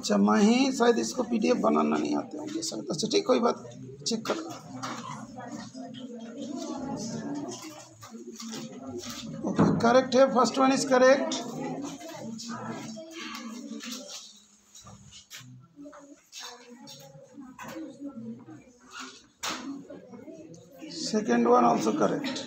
अच्छा मैं ही शायद इसको पीडीएफ बनाना नहीं आते होंगे शायद। अच्छा ठीक, कोई बात चेक कर ओके करेक्ट है first one is correct second one also correct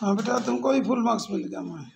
हाँ बेटा तुमको भी फुल मार्क्स मिल गया मैं